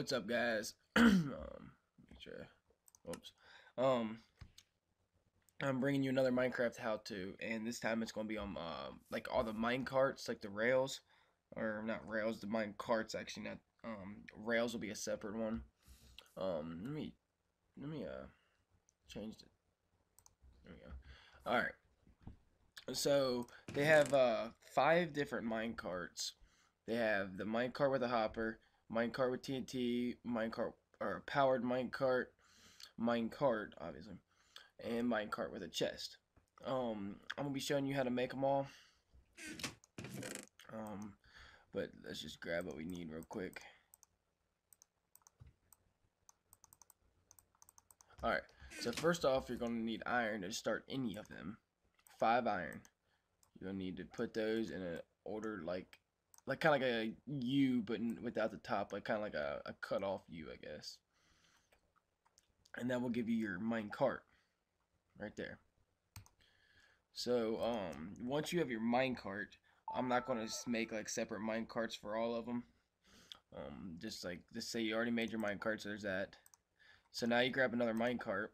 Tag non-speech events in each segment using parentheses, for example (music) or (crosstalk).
what's up, guys? (clears throat) um, make sure. Oops. Um, I'm bringing you another Minecraft how-to, and this time it's gonna be on uh, like all the mine carts, like the rails, or not rails, the mine carts actually. Not um, rails will be a separate one. Um, let me let me uh change it. There we go. All right. So they have uh five different mine carts. They have the mine cart with a hopper, minecart with TNT, minecart or powered minecart, minecart obviously, and minecart with a chest. Um, I'm gonna be showing you how to make them all. Um, but let's just grab what we need real quick. Alright, so first off, you're going to need iron to start any of them. Five iron. To need to put those in an order like like kind of like a U, but without the top, like kind of like a, a cut off U, I guess. And that will give you your mine cart right there. So um, once you have your mine cart, I'm not going to make like separate mine carts for all of them. Um, just like just say you already made your mine cart, so there's that. So now you grab another mine cart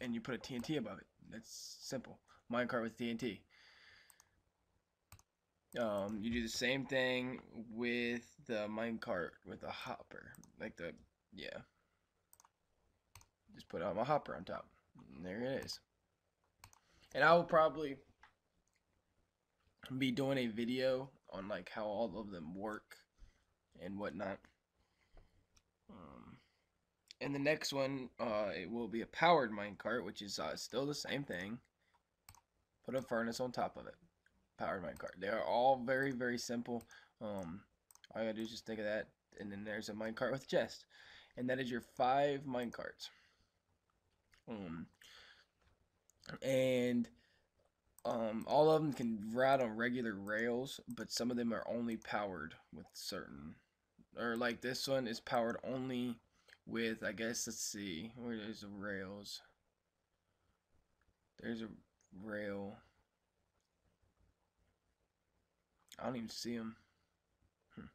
and you put a TNT above it. That's simple. Mine cart with TNT. Um, you do the same thing with the minecart with a hopper, like the yeah. Just put on my hopper on top. And there it is. And I will probably be doing a video on like how all of them work and whatnot. Um, and the next one, uh, it will be a powered minecart, which is uh, still the same thing. Put a furnace on top of it powered minecart. They are all very, very simple. Um, all you gotta do is just think of that, and then there's a minecart with a chest, and that is your five minecarts. Um, and um, all of them can ride on regular rails, but some of them are only powered with certain, or like this one is powered only with, I guess, let's see, where there's the rails. There's a rail I don't even see them. Hmm.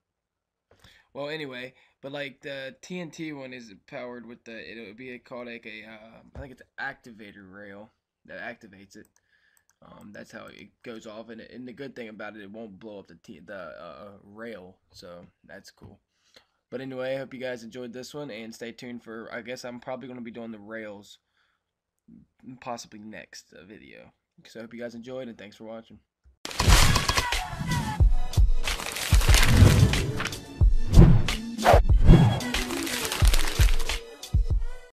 Well, anyway, but like the TNT one is powered with the it would be called like a uh, I think it's an activator rail that activates it. Um, that's how it goes off, and, and the good thing about it, it won't blow up the t the uh, rail, so that's cool. But anyway, I hope you guys enjoyed this one, and stay tuned for. I guess I'm probably going to be doing the rails, possibly next uh, video. So I hope you guys enjoyed, and thanks for watching.